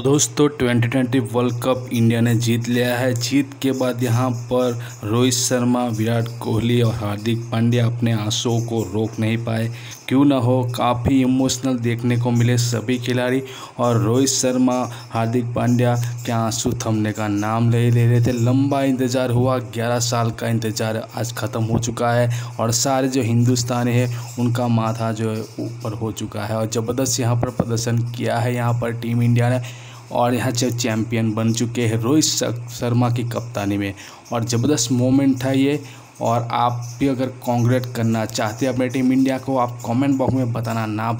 तो दोस्तों 2020 world cup India ने जीत लिया है। जीत के बाद यहाँ पर रोहित शर्मा, विराट कोहली और हार्दिक पांड्या अपने आंसुओं को रोक नहीं पाए। क्यों ना हो, काफ़ी इमोशनल देखने को मिले सभी खिलाड़ी और रोहित शर्मा, हार्दिक पांड्या के आँसू थमने का नाम ले ले रहे थे। लंबा इंतज़ार हुआ 11 साल का इंतज़ार आज ख़त्म हो चुका है और सारे जो हिंदुस्तानी है, उनका माथा जो है ऊपर हो चुका है और ज़बरदस्त यहाँ पर प्रदर्शन किया है। यहाँ पर टीम इंडिया ने और यहाँ से चैम्पियन बन चुके हैं रोहित शर्मा की कप्तानी में। और ज़बरदस्त मोमेंट था ये। और आप भी अगर कॉन्ग्रेट करना चाहते हैं अपने टीम इंडिया को, आप कमेंट बॉक्स में बताना ना